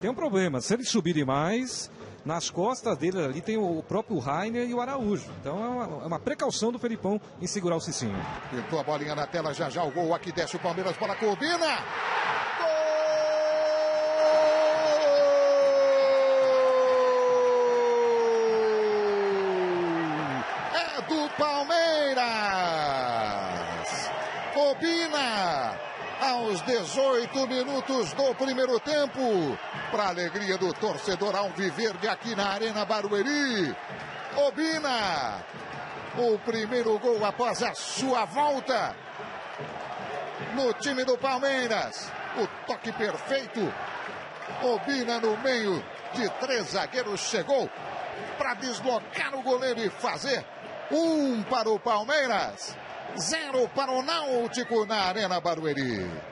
Tem um problema, se ele subir demais, nas costas dele ali tem o próprio Rainer e o Araújo. Então é uma, é uma precaução do Felipão em segurar o Cicinho. Pintou a bolinha na tela, já já o gol aqui desce o Palmeiras, bola combina. É do Palmeiras. Combina aos 18 minutos do primeiro tempo. Para alegria do torcedor Alviverde aqui na Arena Barueri. Obina, o primeiro gol após a sua volta no time do Palmeiras. O toque perfeito. Obina no meio de três zagueiros chegou para deslocar o goleiro e fazer um para o Palmeiras, zero para o Náutico na Arena Barueri.